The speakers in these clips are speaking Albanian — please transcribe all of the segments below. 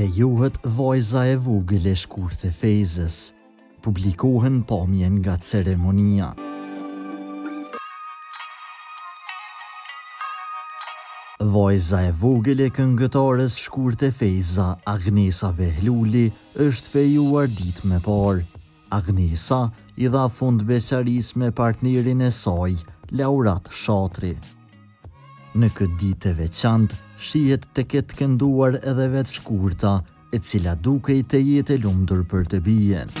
Fejohet vajza e vogël e Shkurte Fejzës. Publikohen pamje nga ceremonia. Vajza e vogël e këngëtares Shkurte Fejza, Agnesa Behluli, është fejuar ditë me parë. Agnesa i dha fund beqarisë me partnerin e saj, Laurat Shatri. Në këtë ditë të veçantë, shihet të ketë kënduar edhe vetë Shkurta, e cila dukej të jetë e lumtur për të bijën.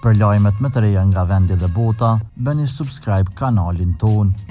Për lajmet më të reja nga vendi dhe bota, bëni subscribe kanalin tonë.